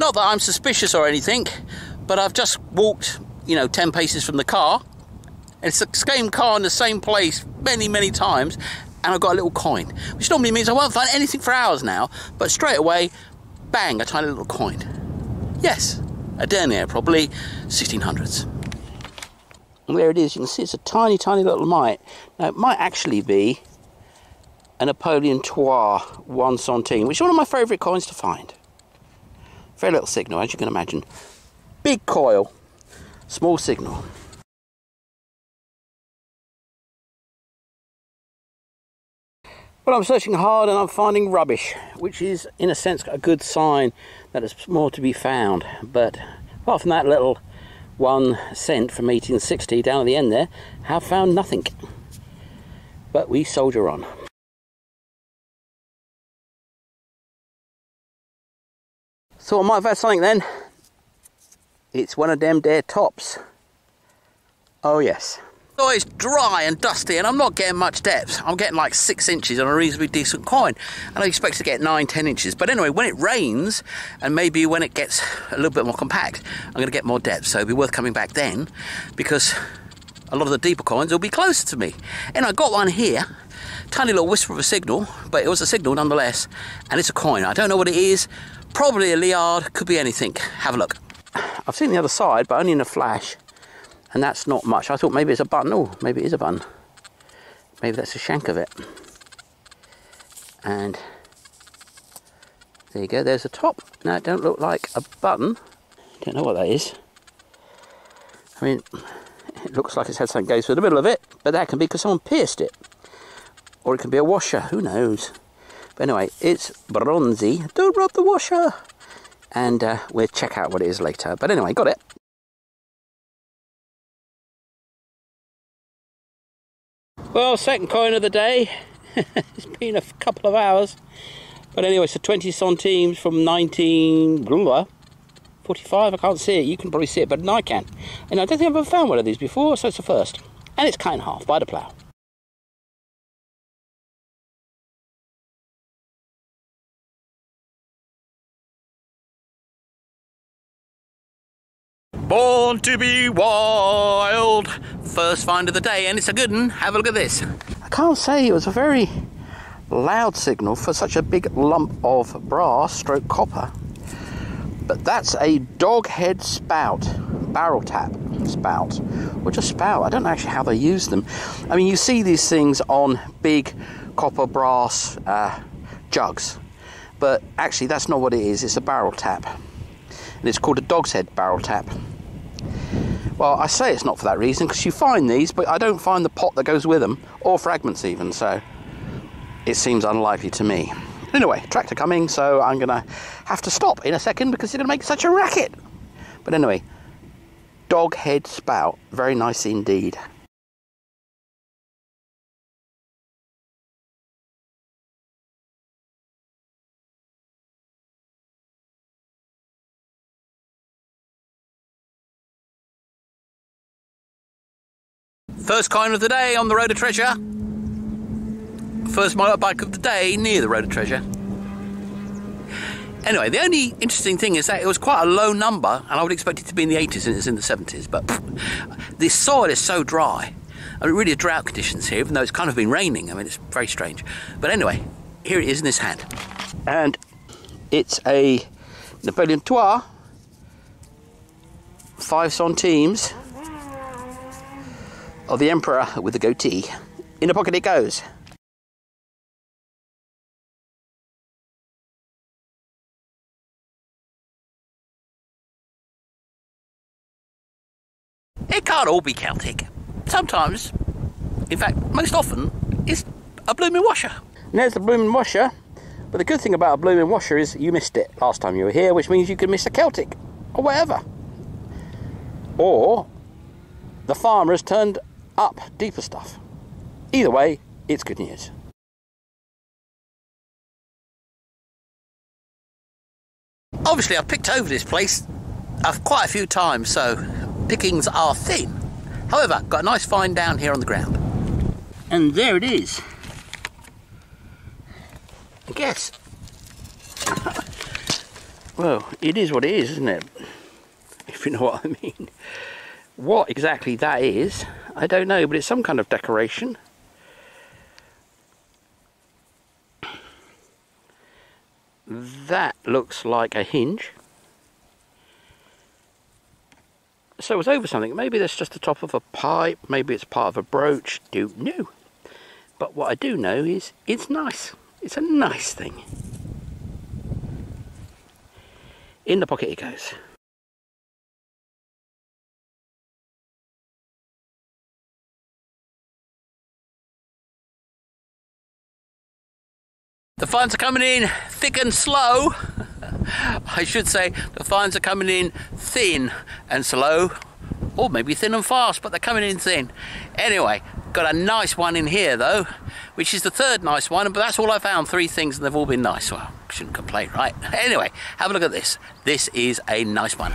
Not that I'm suspicious or anything, but I've just walked, you know, 10 paces from the car. It's the same car in the same place many, many times, and I've got a little coin, which normally means I won't find anything for hours now, but straight away, bang, a tiny little coin. Yes, a denier, probably 1600s. And there it is, you can see it's a tiny, tiny little mite. Now, it might actually be a Napoleon III one centime, which is one of my favourite coins to find. Very little signal, as you can imagine. Big coil, small signal. Well, I'm searching hard and I'm finding rubbish, which is, in a sense, a good sign that there's more to be found. But apart from that little one cent from 1860 down at the end there, have found nothing. But we soldier on. Thought I might have had something then. It's one of them there tops. Oh yes. Oh, it's dry and dusty and I'm not getting much depth. I'm getting like six inches on a reasonably decent coin. And I expect to get nine, ten inches. But anyway, when it rains and maybe when it gets a little bit more compact, I'm going to get more depth. So it'll be worth coming back then because a lot of the deeper coins will be closer to me. And I got one here, tiny little whisper of a signal, but it was a signal nonetheless. And it's a coin. I don't know what it is. Probably a Liard, could be anything. Have a look. I've seen the other side, but only in a flash. And that's not much. I thought maybe it's a button. Oh, maybe it is a button. Maybe that's a shank of it. And there you go, there's the top. Now it don't look like a button. Don't know what that is. I mean, it looks like it's had something go through the middle of it, but that can be because someone pierced it. Or it can be a washer, who knows. But anyway, it's bronzy. Don't rub the washer. And uh, we'll check out what it is later. But anyway, got it. Well, second coin of the day. it's been a couple of hours. But anyway, a 20 centimes from 1945. I can't see it. You can probably see it, but I can. And I don't think I've ever found one of these before, so it's the first. And it's kind in half by the plough. To be wild. First find of the day, and it's a good one. Have a look at this. I can't say it was a very loud signal for such a big lump of brass stroke copper. But that's a dog head spout, barrel tap spout, or just spout. I don't know actually how they use them. I mean, you see these things on big copper brass uh, jugs, but actually that's not what it is. It's a barrel tap, and it's called a dog's head barrel tap. Well, I say it's not for that reason because you find these, but I don't find the pot that goes with them, or fragments even, so it seems unlikely to me. Anyway, tractor coming, so I'm going to have to stop in a second because going to make such a racket. But anyway, dog head spout, very nice indeed. First coin of the day on the Road of Treasure. First motorbike of the day near the Road of Treasure. Anyway, the only interesting thing is that it was quite a low number, and I would expect it to be in the 80s and it's in the 70s. But the soil is so dry. I mean, really, drought conditions here, even though it's kind of been raining. I mean, it's very strange. But anyway, here it is in this hand. And it's a Napoleon III, five centimes of the Emperor with the goatee. In the pocket it goes. It can't all be Celtic. Sometimes, in fact, most often, it's a blooming washer. And there's the blooming washer. But the good thing about a blooming washer is you missed it last time you were here, which means you could miss a Celtic or whatever. Or the farmer has turned up deeper stuff. Either way, it's good news. Obviously, I've picked over this place uh, quite a few times, so pickings are thin. However, got a nice find down here on the ground. And there it is. I guess. well, it is what it is, isn't it? If you know what I mean. What exactly that is, I don't know, but it's some kind of decoration. That looks like a hinge. So it's over something. Maybe that's just the top of a pipe. Maybe it's part of a brooch. Don't know. But what I do know is it's nice. It's a nice thing. In the pocket it goes. The fines are coming in thick and slow. I should say the fines are coming in thin and slow, or maybe thin and fast, but they're coming in thin. Anyway, got a nice one in here though, which is the third nice one, but that's all I found. Three things and they've all been nice. Well, shouldn't complain, right? Anyway, have a look at this. This is a nice one.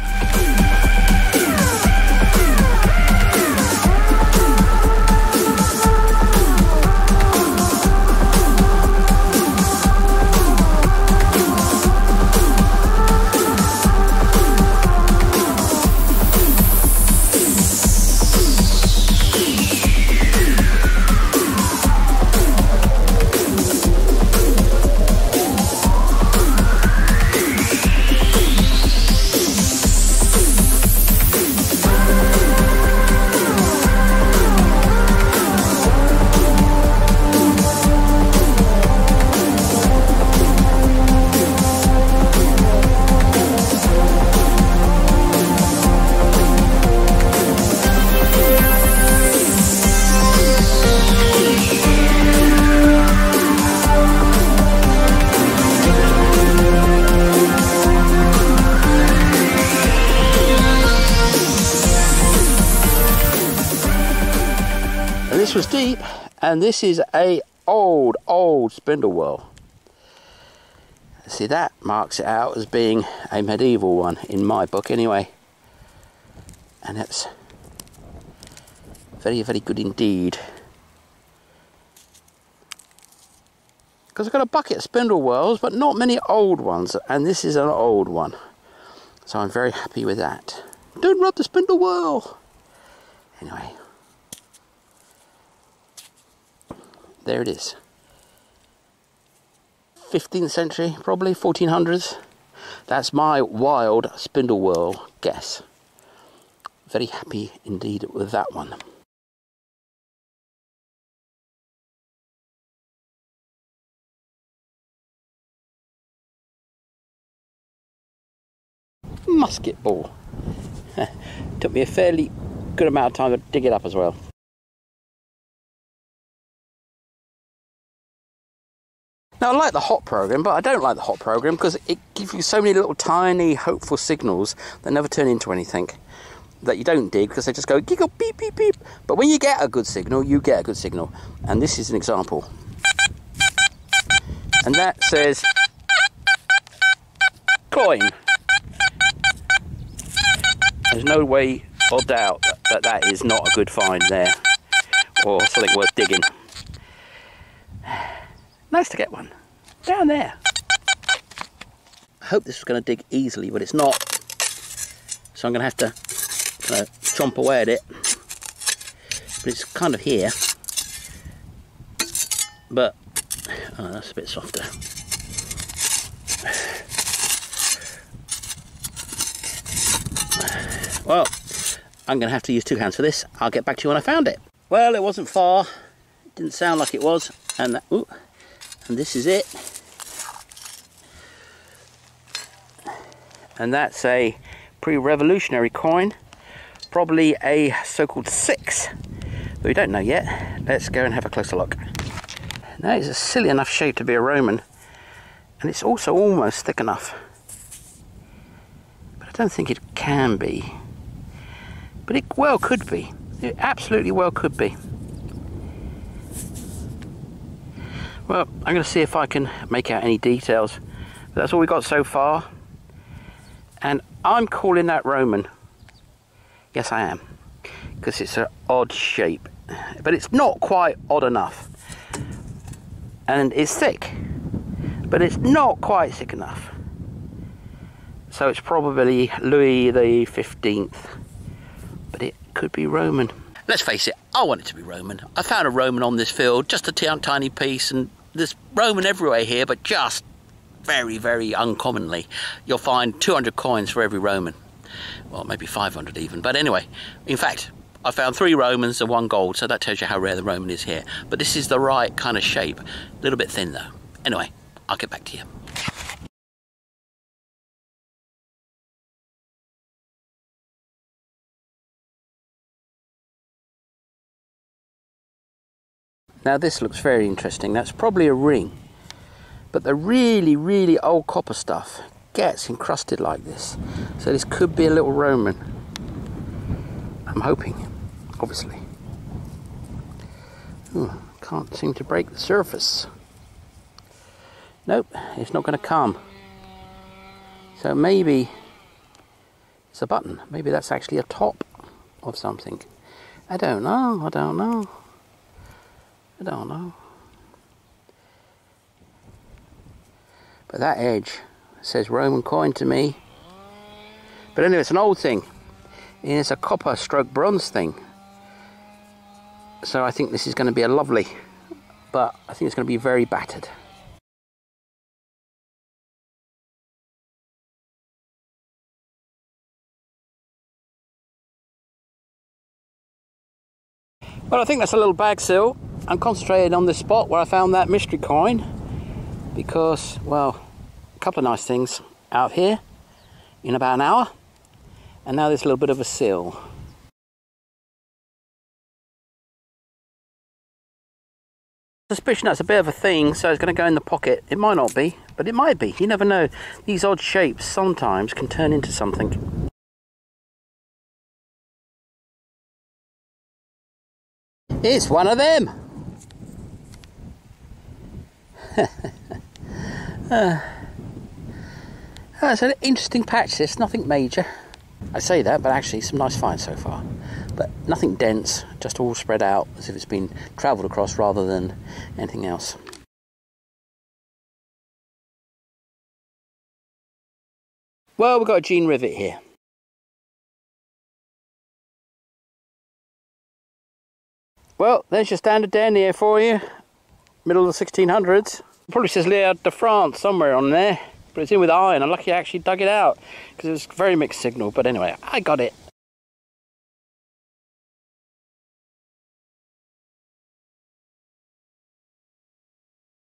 And this is a old old spindle whorl. See that marks it out as being a medieval one in my book anyway. And it's very very good indeed. Because I've got a bucket of spindle whorls but not many old ones. And this is an old one. So I'm very happy with that. Don't rub the spindle whorl! Anyway there it is. 15th century, probably 1400s. That's my wild spindle whorl guess. Very happy indeed with that one. Musket ball. Took me a fairly good amount of time to dig it up as well. Now I like the hot program, but I don't like the hot program because it gives you so many little tiny hopeful signals that never turn into anything that you don't dig because they just go giggle beep beep beep. But when you get a good signal, you get a good signal. And this is an example. And that says coin. There's no way or doubt that that, is not a good find there or something worth digging. Nice to get one. Down there. I hope this is going to dig easily, but it's not. So I'm going to have to uh, chomp away at it. But it's kind of here. But, oh, that's a bit softer. Well, I'm going to have to use two hands for this. I'll get back to you when I found it. Well, it wasn't far. It didn't sound like it was. And that, ooh, and this is it. And that's a pre-revolutionary coin. Probably a so-called six. But we don't know yet. Let's go and have a closer look. Now it's a silly enough shape to be a Roman. And it's also almost thick enough. But I don't think it can be. But it well could be. It absolutely well could be Well, I'm going to see if I can make out any details. But that's all we got so far. And I'm calling that Roman. Yes, I am. Because it's an odd shape. But it's not quite odd enough. And it's thick. But it's not quite thick enough. So it's probably Louis the 15th. But it could be Roman. Let's face it, I want it to be Roman. I found a Roman on this field, just a tiny piece, and there's Roman everywhere here, but just very, very uncommonly. You'll find 200 coins for every Roman. Well, maybe 500 even. But anyway, in fact, I found three Romans and one gold, so that tells you how rare the Roman is here. But this is the right kind of shape. A little bit thin though. Anyway, I'll get back to you. Now this looks very interesting. That's probably a ring. But the really, really old copper stuff gets encrusted like this. So this could be a little Roman. I'm hoping, obviously. Ooh, can't seem to break the surface. Nope, it's not going to come. So maybe it's a button. Maybe that's actually a top of something. I don't know, I don't know. I don't know. But that edge says Roman coin to me. But anyway, it's an old thing. It's a copper stroke bronze thing. So I think this is going to be a lovely, but I think it's going to be very battered. Well, I think that's a little bag seal. I'm concentrating on the spot where I found that mystery coin because, well, a couple of nice things out here in about an hour, and now there's a little bit of a seal. Suspicion that's a bit of a thing, so it's going to go in the pocket. It might not be, but it might be. You never know. These odd shapes sometimes can turn into something. It's one of them. Uh, it's an interesting patch. It's nothing major. I say that, but actually, some nice finds so far. But nothing dense, just all spread out as if it's been travelled across rather than anything else. Well, we've got a jean rivet here. Well, there's your standard denier for you middle of the 1600s. Probably says Liard de France somewhere on there, but it's in with iron. I'm lucky I actually dug it out because it was very mixed signal. But anyway, I got it.